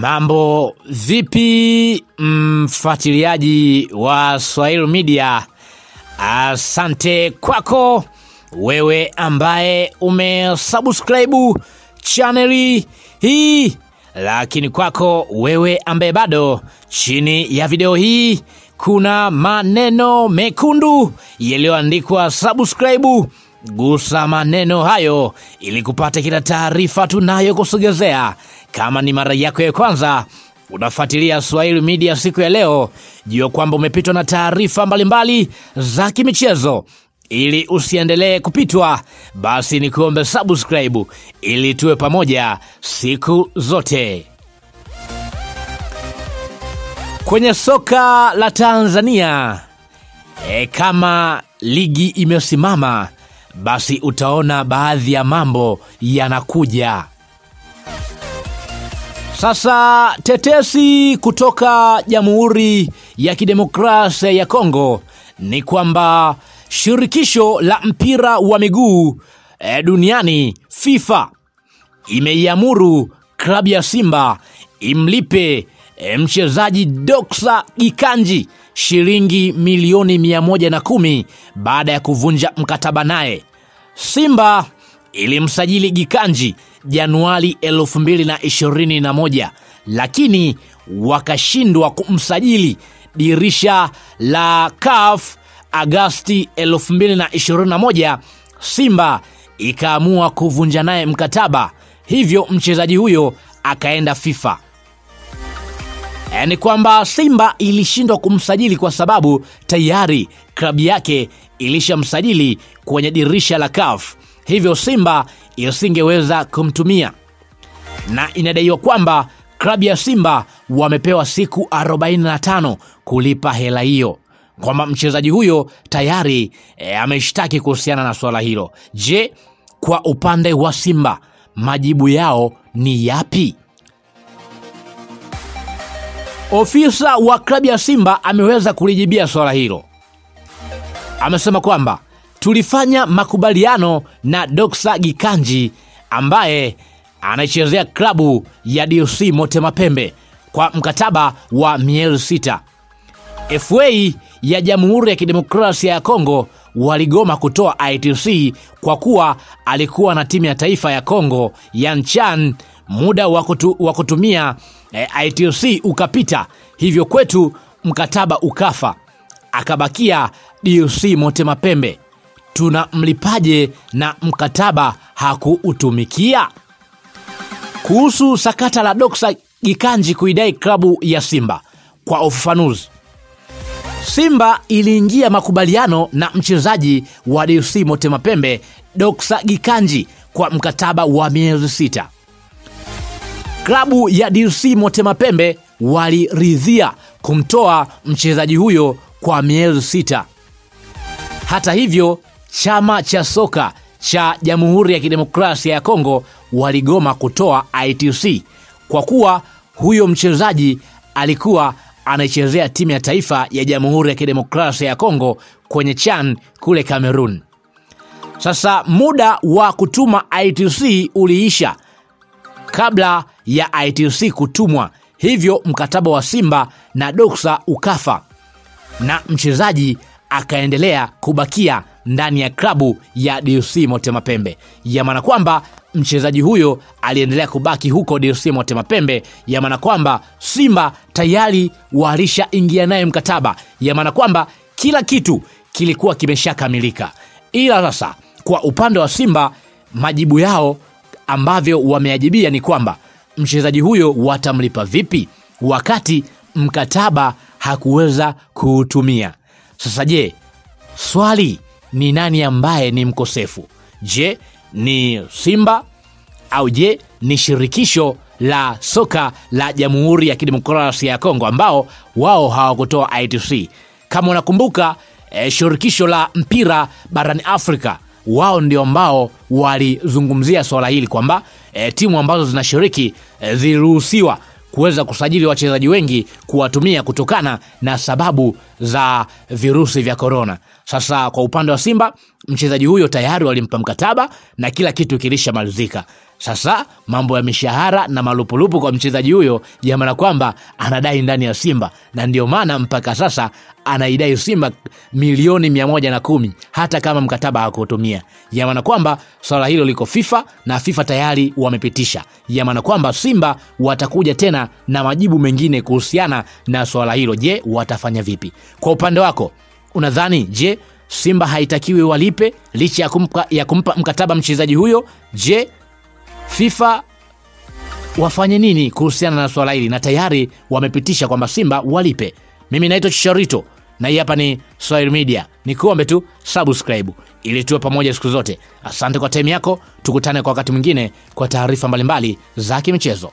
Mambo vipi, mfuatiliaji wa Swahili Media? Asante kwako wewe ambaye umesubscribe chaneli hii, lakini kwako wewe ambaye bado, chini ya video hii kuna maneno mekundu yaliyoandikwa subscribe. Gusa maneno hayo ili kupata kila taarifa tunayokusogezea. Kama ni mara yako ya kwanza unafuatilia Swahili Media siku ya leo, jua kwamba umepitwa na taarifa mbalimbali za kimichezo. Ili usiendelee kupitwa, basi ni kuombe subscribe ili tuwe pamoja siku zote. Kwenye soka la Tanzania e, kama ligi imesimama basi utaona baadhi ya mambo yanakuja. Sasa tetesi kutoka Jamhuri ya Kidemokrasia ya Kongo ni kwamba shirikisho la mpira wa miguu e, duniani FIFA imeiamuru klabu ya Simba imlipe e, mchezaji Doksa Gikanji shilingi milioni mia moja na kumi baada ya kuvunja mkataba naye. Simba ilimsajili Gikanji Januari 2021 lakini wakashindwa kumsajili dirisha la CAF Agasti 2021. Simba ikaamua kuvunja naye mkataba, hivyo mchezaji huyo akaenda FIFA. Ni kwamba Simba ilishindwa kumsajili kwa sababu tayari klabu yake ilishamsajili kwenye dirisha la CAF, hivyo Simba isingeweza kumtumia, na inadaiwa kwamba klabu ya Simba wamepewa siku 45 kulipa hela hiyo, kwamba mchezaji huyo tayari e, ameshtaki kuhusiana na swala hilo. Je, kwa upande wa Simba majibu yao ni yapi? Ofisa wa klabu ya Simba ameweza kulijibia swala hilo. Amesema kwamba tulifanya makubaliano na Doksa Gikanji ambaye anaichezea klabu ya DOC Motema Pembe kwa mkataba wa miezi sita. FA ya Jamhuri ya Kidemokrasia ya Kongo waligoma kutoa ITC kwa kuwa alikuwa na timu ya taifa ya Kongo ya Nchan. Muda wa wakutu, kutumia eh, ITC ukapita, hivyo kwetu mkataba ukafa, akabakia DOC Motema Pembe. Tunamlipaje na mkataba hakuutumikia? Kuhusu sakata la Doksa Gikanji kuidai klabu ya Simba, kwa ufafanuzi Simba iliingia makubaliano na mchezaji wa DC Motema Pembe Doksa Gikanji kwa mkataba wa miezi sita. Klabu ya DC Motema Pembe waliridhia kumtoa mchezaji huyo kwa miezi sita. Hata hivyo, chama cha soka cha Jamhuri ya Kidemokrasia ya Kongo waligoma kutoa ITC kwa kuwa huyo mchezaji alikuwa anaichezea timu ya taifa ya Jamhuri ya Kidemokrasia ya Kongo kwenye CHAN kule Cameroon. Sasa muda wa kutuma ITC uliisha kabla ya ITC kutumwa, hivyo mkataba wa Simba na Doksa ukafa na mchezaji akaendelea kubakia ndani ya klabu ya DC Motema Pembe, ya maana kwamba mchezaji huyo aliendelea kubaki huko DC Motema Pembe, ya maana kwamba Simba tayari walishaingia naye mkataba, ya maana kwamba kila kitu kilikuwa kimeshakamilika. Ila sasa kwa upande wa Simba majibu yao ambavyo wameajibia ni kwamba mchezaji huyo watamlipa vipi wakati mkataba hakuweza kuutumia. Sasa je, swali ni nani ambaye ni mkosefu? Je, ni Simba au je ni shirikisho la soka la Jamhuri ya Kidemokrasia ya Kongo ambao wao hawakutoa ITC? Kama unakumbuka eh, shirikisho la mpira barani Afrika wao ndio ambao walizungumzia swala hili kwamba eh, timu ambazo zinashiriki eh, ziliruhusiwa kuweza kusajili wachezaji wengi kuwatumia kutokana na sababu za virusi vya korona. Sasa kwa upande wa Simba, mchezaji huyo tayari walimpa mkataba na kila kitu kilishamalizika. Sasa mambo ya mishahara na malupulupu kwa mchezaji huyo jamana kwamba anadai ndani ya Simba, na ndio maana mpaka sasa anaidai Simba milioni mia moja na kumi hata kama mkataba hakuhutumia Yamaana kwamba swala hilo liko FIFA na FIFA tayari wamepitisha. Yamaana kwamba Simba watakuja tena na majibu mengine kuhusiana na swala hilo. Je, watafanya vipi? Kwa upande wako unadhani je, Simba haitakiwi walipe licha ya kumpa, ya kumpa mkataba mchezaji huyo? Je, FIFA wafanye nini kuhusiana na swala hili? Na tayari wamepitisha kwamba Simba walipe. Mimi naitwa Chicharito na hii hapa ni Swahili Media. Ni kuombe tu subscribe ili tuwe pamoja siku zote. Asante kwa time yako, tukutane kwa wakati mwingine kwa taarifa mbalimbali za kimichezo.